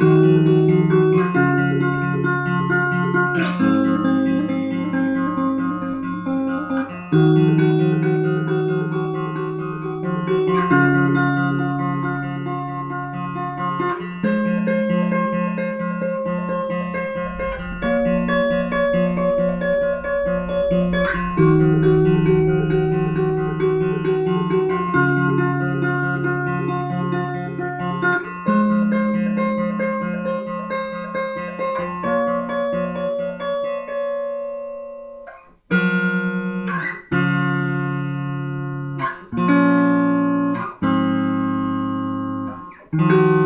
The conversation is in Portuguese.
Música Mm-hmm.